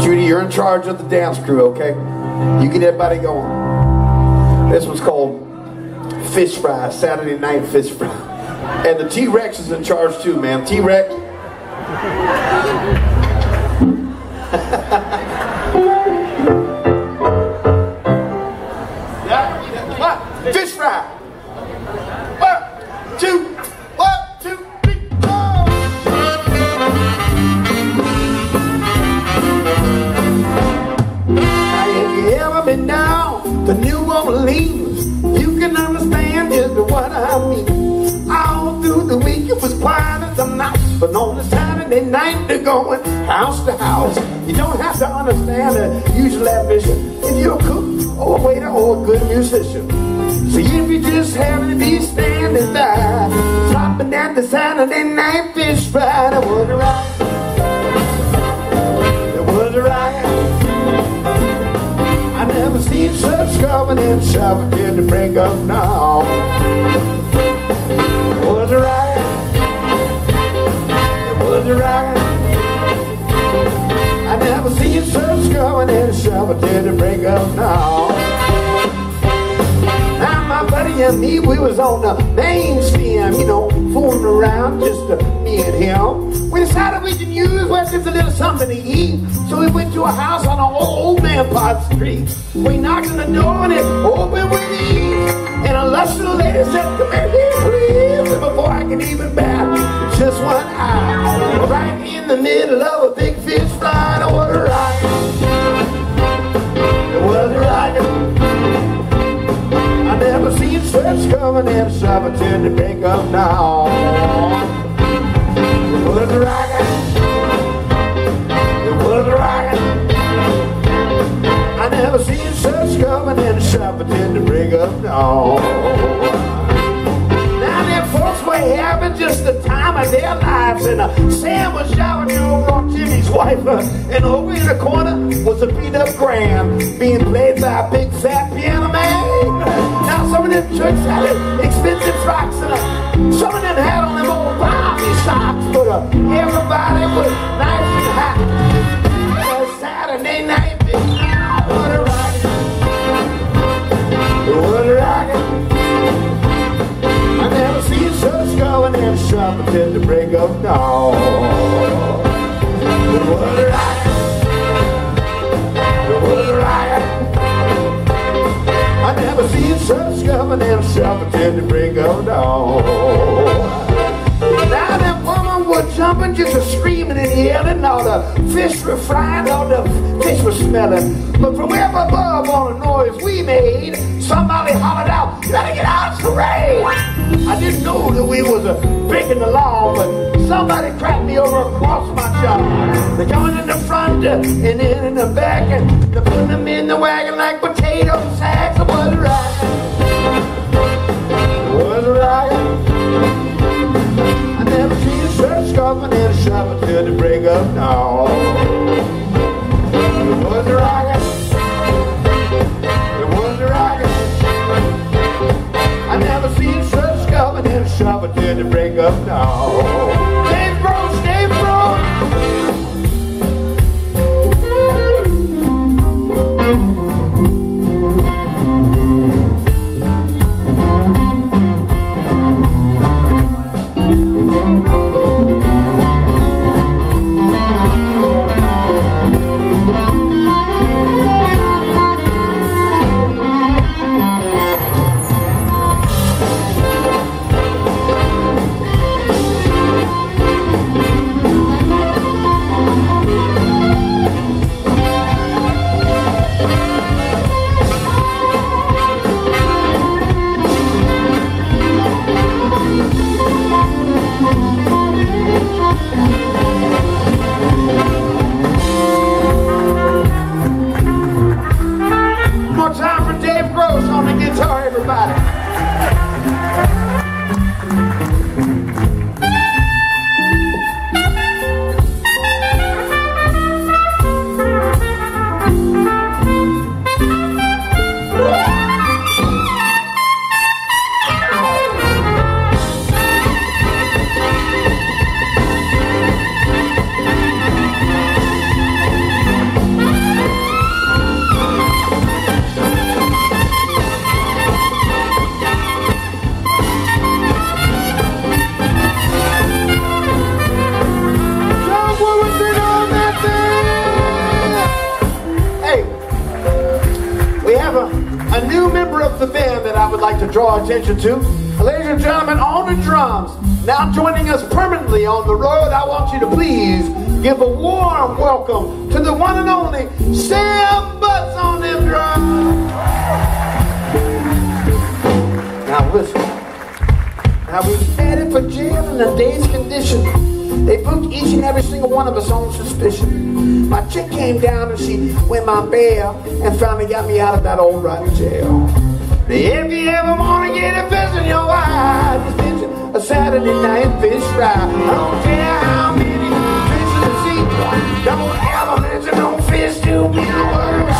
Judy, you're in charge of the dance crew, okay? You get everybody going. This one's called Fish Fry, Saturday Night Fish Fry. And the T-Rex is in charge too, man. T-Rex. but on the Saturday night they're going house to house. You don't have to understand the usual ambition if you're a cook or a waiter or a good musician. So if you just happen to be standing by, stopping at the Saturday night fish fry, it was a riot. It was a riot. I never seen such coming and the break of dawn. Shoving till the break of dawn. Now my buddy and me, we was on the main stem, you know, fooling around, just uh, me and him. We decided we could use well, just a little something to eat. So we went to a house on an old Rampart street. We knocked on the door and it opened with ease. And a little lady said, come here, coming a rocket. It was a. I never seen such coming shoving till the break of dawn. Now them folks were having just the time of their lives, and Sam was shouting over on Jimmy's wife, uh, and over in the corner was a beat up Graham being played by a big fat piano man. Them church had expensive frocks, and uh, some of them had on them old Bobby socks, but uh, everybody was nice and hot. The fish were frying, all the fish were smelling. But from up above, all the noise we made, somebody hollered out, "You better get out, it's a raid!" I didn't know that we was breaking the law, but somebody cracked me over across my jaw. They're coming in the front uh, and then in the back, and they're putting them in the wagon like potato sacks. It was a of the band that I would like to draw attention to. Ladies and gentlemen, on the drums, now joining us permanently on the road, I want you to please give a warm welcome to the one and only Sam Butts on them drums. Now listen. Now we headed for jail in a day's condition. They put each and every single one of us on suspicion. My chick came down and she went my bail and finally got me out of that old rotten jail. If you ever wanna get a fish in your eye, just mention a Saturday night fish fry. I don't care how many fish in the sea. Don't ever mention no fish to me. Right.